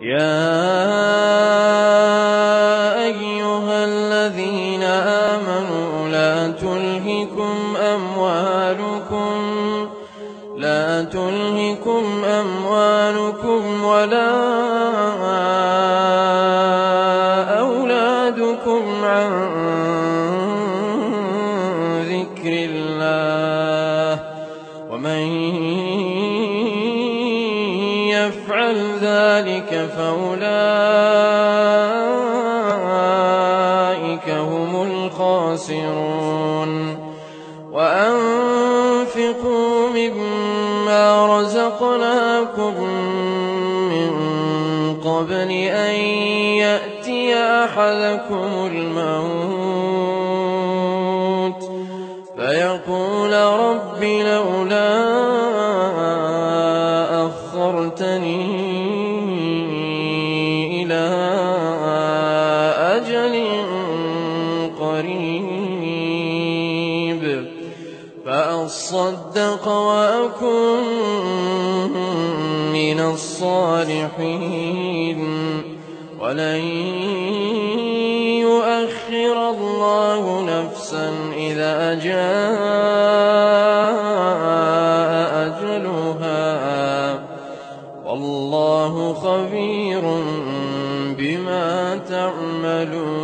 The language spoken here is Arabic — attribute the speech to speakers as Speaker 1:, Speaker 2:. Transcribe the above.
Speaker 1: يَا أَيُّهَا الَّذِينَ آمَنُوا لَا تُلْهِكُمْ أَمْوَالُكُمْ وَلَا أَوْلَادُكُمْ عَن ذِكْرِ اللَّهِ ۚ وَمَن ذَٰلِكَ فَأُولَٰئِكَ هُمُ الْخَاسِرُونَ. وَأَنفِقُوا مِمَّا رَزَقْنَاكُم مِّن قَبْلِ أَن يَأْتِيَ أَحَدَكُمُ الْمَوْتُ. فَيَقُولَ رَبِّ لَوْلَا أَخَّرْتَنِي إِلَىٰ أَجَلٍ قَرِيبٍ فَأَصَّدَّقَ وَأَكُن مِّنَ الصَّالِحِينَ ۖ وَلَن يُؤَخِّرَ اللَّهُ نَفْسًا إِذَا جَاءَ وَاللَّهُ خَبِيرٌ بِمَا تَعْمَلُونَ.